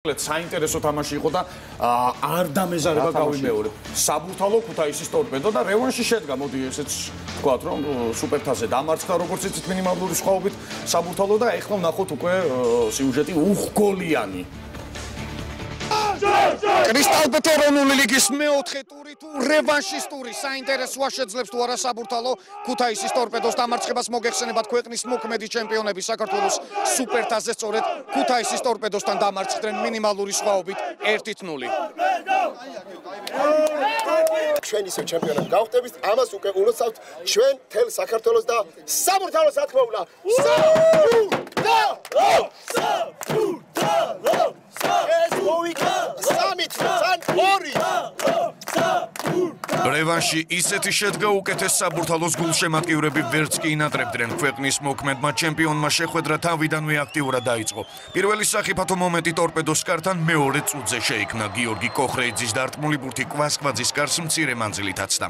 საინტერესო თამაში იყო და არ დამეზარება გავიმეორებ. საბურთალო ქუთაისის ტორპედო და რევანში შედგა, მოდი ესეც ვთქვათ, რომ სუპერთაზე დამარცხდა როგორც იცით მინიმალური სხვაობით საბურთალო და ეხლა ვნახოთ უკვე სიუჟეტი უხგოლიანი. კრისტალ პეტერონული ლიგის მეოთხე ტური თუ რევანშის ტური. საინტერესოა შეძლებს თუ არა საბურთალო ქუთაისის ტორპედოს დამარცხებას მოგეხსენებათ ქვეყნის მოქმედი ჩემპიონები. საქართველოს სუპერთაზე სწორედ ქუთაისის ტორპედოსთან დამარცხდნენ მინიმალური სხვაობით 1-0 ჩვენ ისე ჩემპიონები გავხდებით ამას უკვე უნოცავთ ჩვენ თელ საქართველოს და საბურთალოს რა თქმა უნდა საბურთალო საბურთალო ეს მოვიკა თან ორი რევანში ისეთი შედგა უკეთეს საბურთალოს გულშემატკივრები ვერც კი ინატრებდნენ. ქვეყნის მოქმედმა ჩემპიონმა შეხვედრა თავიდანვე აქტიურად დაიწყო. პირველი საფათო მომენტი ტორპედოს კართან მეორე წუთზე შეიქმნა. გიორგი კოხრეიძის დარტმული ბურთი კვასკვაძის კარს მცირე მანძილით აცდა.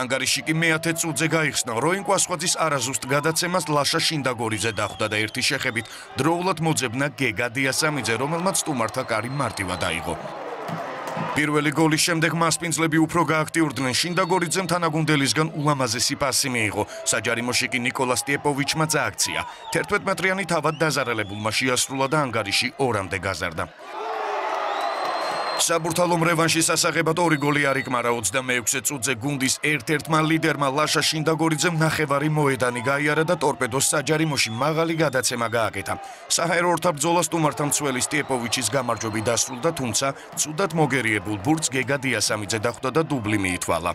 ანგარიში კი მეათე წუთზე გაიხსნა. როინ კვასხვაძის არაზუსტ გადაცემას ლაშა შინდაგორიძე დახვდა და ერთი შეხებით დროულად მოძებნა გეგა დიასამიძე რომელმაც სტუმართა კარი მარტივად აიღო პირველი გოლის შემდეგ მასპინძლები უფრო გააქტიურდნენ. შინდაგორიძემ თანაგუნდელისგან ულამაზესი პასი მიიღო. საჯარიმოში კი ნიკოლას ტიეპოვიჩმა წააქცია. 11 მეტრიანი თავად დაზარალებულმა შეასრულა და ანგარიში ორამდე გაზარდა. საბურთალომ რევანშის ასაღებად ორი გოლი არიკმარა 26-ე წუთზე გუნდის ერთ-ერთმა ლიდერმა ლაშა შინდაგორიძემ ნახევარი მოედანი გაიარა და ტორპედოს საჯარიმოში მაღალი გადაცემა გააკეთა. საჰაერო ორთაბრძოლა სტუმართა მცველი სტიეპოვიჩის გამარჯვებით დასრულდა, თუმცა ცუდად მოგერიებულ ბურთს გეგა დიასამიძე დახვდა და დუბლი მიითვალა.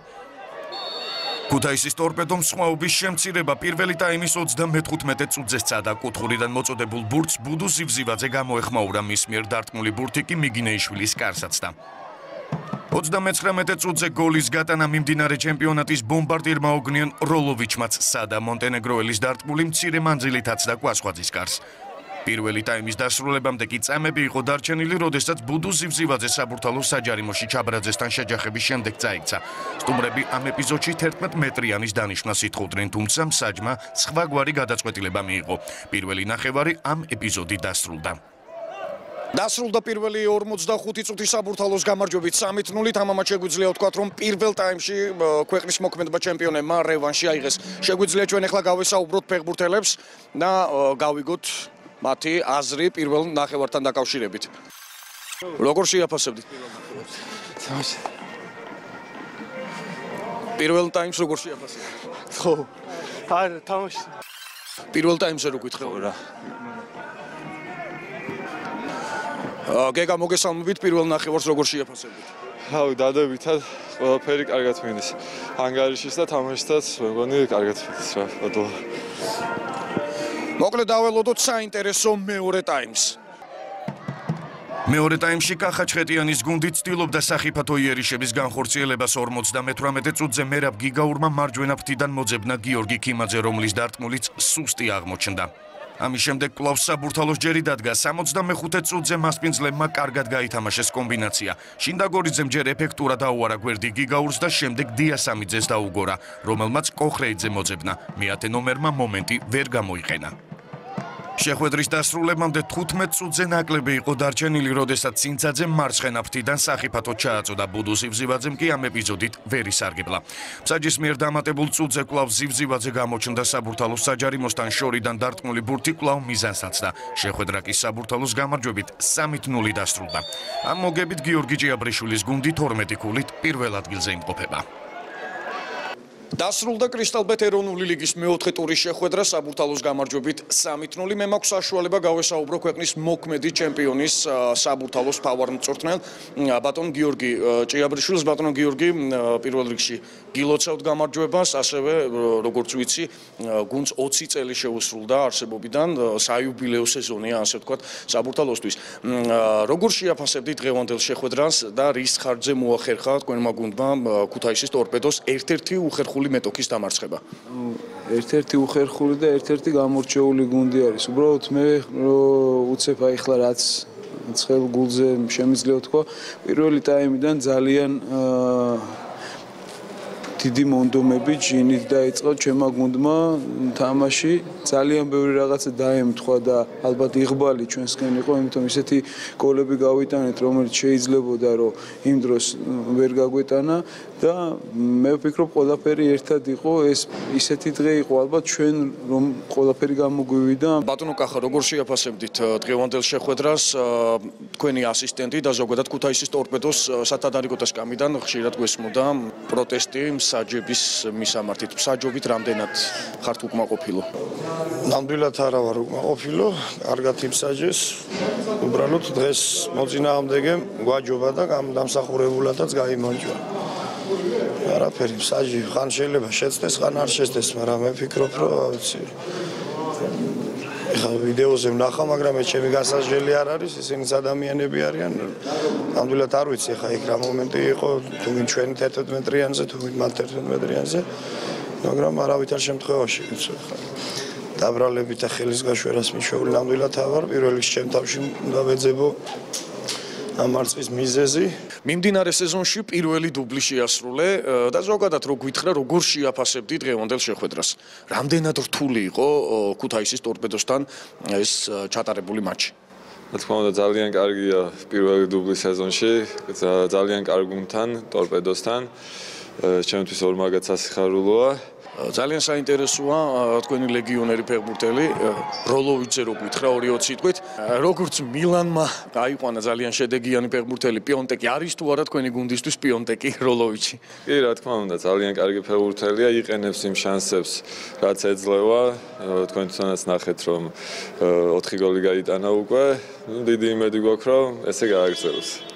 ქუთაისის ტორპედომ სხვაობის შემცირება პირველი ტაიმის 35 წუთზე სცადა კუთხურიდან მოწოდებულ ბურთს ბუდუ ზივზივაძე გამოეხმაურა. მის მიერ დარტყმული ბურთი კი მიგინეიშვილის კარსაცდა. 39 წუთზე გოლის გატანა მიმდინარე ჩემპიონატის ბომბარდირმა ოგნიონ როლოვიჩმაც სადა მონტენეგროელის დარტყმული მცირე მანძილით აცდა კვასხვაძის კარს პირველი ტაიმის დასრულებამდე კი წამები იყო დარჩენილი, როდესაც ბუდუ ზივზივაძე საბურთალოს საჯარიმოში ჩაბრაძესთან შეჯახების შემდეგ წაიქცა. სტუმრები ამ ეპიზოდში 11 მეტრიანის დანიშნას ითხოვდნენ, თუმცა მსაჯმა სხვაგვარი გადაწყვეტილება მიიღო. პირველი ნახევარი ამ ეპიზოდით დასრულდა. დასრულდა პირველი 45 წუთი საბურთალოს გამარჯვებით 3-0. თამამად შეგვიძლია ვთქვათ, რომ პირველ ტაიმში ქვეყნის მოქმედმა ჩემპიონებმა რევანში აიღეს. შეგვიძლია ჩვენ ახლა გავესაუბროთ ფეხბურთელებს და გავიგოთ მათი აზრი პირველ ნახევართან დაკავშირებით. როგორ შეაფასებდით პირველ ნახევარს? პირველ ტაიმს როგორ შეაფასებდით? ხო. არ თამაში. პირველ ტაიმზე რო გითხევ რა. აა გეგა მოგესალმებით პირველ ნახევარს როგორ შეაფასებდით? აუ დადებითად ყველაფერი კარგად მინდის. ანგარიშის და თამაშისთაც მეგონი კარგად მინდის რა. ბატონო. მოკლედ დაველოდოთ საინტერესო მეორე ტაიმს. მეორე ტაიმში კახაჩხეტიანის გუნდი ცდილობდა საფათო იერიშების განხორციელებას 58 წუთზე მერაბ გიგაურმა მარჯვენა ფრთიდან მოძებნა გიორგი ქიმაძე, რომლის დარტყმულიც სუსტი აღმოჩნდა. ამის შემდეგ კლავს საბურთალოს ჯერი დადგა 65 წუთზე მასპინძლებმა კარგად გაითამაშეს კომბინაცია. შინდაგორიძემ ჯერ ეფექტურად აუარა გვერდი გიგაურს და შემდეგ დიასამიძეს დაუგორა, რომელმაც კოხრეიძე მოძებნა. მეათე ნომერმა მომენტი ვერ გამოიყენა. შეხვედრის დასრულებამდე 15 წუთზე ნაკლები იყო დარჩენილი, როდესაც ცინცაძე მარცხენა ფრთიდან საფათო ჩააწოდა ბუდუს ივზივაძემ კი ამ ეპიზოდით ვერ ისარგებლა. მსაჯის მიერ დამატებულ წუთზე კლავ ზივზივაძე გამოჩნდა საბურთალოს საჯარიმოსთან შორიდან დარტყმული ბურთი კლავ მიზანსაც და შეხვედრა კი საბურთალოს გამარჯვებით 3-0 დასრულდა. ამ მოგებით გიორგი ჭიაბრიშვილის გუნდი 12 ქულით პირველ ადგილზე იმყოფება. დასრულდა კრისტალბეთ ეროვნული ლიგის მეოთხე ტურის შეხვედრა საბურთალოს გამარჯვებით 3-0. მე მაქვს საშუალება გავესაუბრო ქვეყნის მოქმედი ჩემპიონის საბურთალოს ფავორიტ ბატონ გიორგი ჭიაბრიშვილს. ბატონ გიორგი პირველ რიგში გილოცავთ გამარჯვებას, ასევე როგორც ვიცი, გუნდს 20 წელი შეუსრულდა არსებობიდან, საიუბილეო სეზონია, ასე ვთქვათ, საბურთალოსთვის. როგორ შეაფასებდით დღევანდელ შეხვედრას და რის ხარჯზე მოახერხა თქვენმა გუნდმა ქუთაისის ტორპედოს ერთ-ერთი უხერხული უხერხული მეტოქის დამარცხება. ერთ-ერთი უხერხული და ერთ-ერთი გამორჩეული გუნდი არის. უბრალოდ მე უცებ აი ხლა რაც ცხელ გულზე შემიძლია თქვა, პირველი ტაიმიდან ძალიან დიდი მონდომები ჯინით დაიწყო ჩემმა გუნდმა თამაში ძალიან ბევრი რაღაცა დაემთხვა და ალბათ იღბალი ჩვენსკენ იყო იმიტომ ისეთი გოლები გავიტანეთ რომელიც შეიძლებოდა რომ იმ დროს ვერ გაგვეტანა და მე ვფიქრობ ყველაფერი ერთად იყო ეს ისეთი დღე იყო ალბათ ჩვენ რომ ყველაფერი გამოგვივიდა. ბატონო კახა როგორ შეაფასებდით დღევანდელ შეხვედრას? თქვენი ასისტენტი და ზოგადად ქუთაისის ტორპედოს სათადარიგო სკამიდან ხშირად გვესმოდა პროტესტი მსაჯების მისამართით. მსაჯობით რამდენად ხართ უკმაყოფილო? ნამდვილად არა ვარ უკმაყოფილო. კარგად იმსაჯეს უბრალოდ დღეს მოწინააღმდეგე გვაჯობა და დამსახურებულადაც გაიმარჯვა. არაფერი მსაჯი ხან შეიძლება შეცდეს ხან არ შეცდეს მაგრამ მე ფიქრობ რომ ვიცი ეხლა ვიდეოზე ვნახა, მაგრამ ეს ჩემი გასაჟელი არ არის, ისინი ადამიანები არიან. ნამდვილად არ ვიცი ეხლა იქ რა მომენტი იყო, თუ ვინ ჩვენ 11 მეტრიანზე, თუ ვინ მათ 11 მეტრიანზე, მაგრამ არავითარ შემთხვევაში ვიცი ეხლა. დაბრალებით და ხელის გაშვერას მიშვეული ნამდვილად ავარ, პირველ რიგში ჩემ თავში უნდა ვეძებო ამ მარცხის მიზეზი. მიმდინარე სეზონში პირველი დუბლი შეასრულე. და ზოგადად რო გითხრა როგორ შეაფასებდი დღევანდელ შეხვედრას? რამდენად რთული იყო ქუთაისის ტორპედოსთან ეს ჩატარებული მატჩი? რა თქმა უნდა ძალიან კარგია პირველი დუბლი სეზონში ძალიან კარგ გუნდთან ტორპედოსთან ჩემთვის ორმაგაც ასიხარულოა ძალიან საინტერესოა თქვენი ლეგიონერი ფეხბურთელი. როლოვიჩე რო გითხრა 2-20 სიტყვით როგორც მილანმა დაიყვანა ძალიან შედეგიანი ფეხბურთელი პიონტეკი არის თუ არა თქვენი გუნდისთვის პიონტეკი როლოვიჩი? კი რა თქმა უნდა ძალიან კარგი ფეხბურთელია იყენებს იმ შანსებს რაც ეძლევა. თქვენ თვითონაც ნახეთ რომ 4 გოლი გაიტანა უკვე. დიდი იმედი გვაქვს რომ ესე გააგრძელოს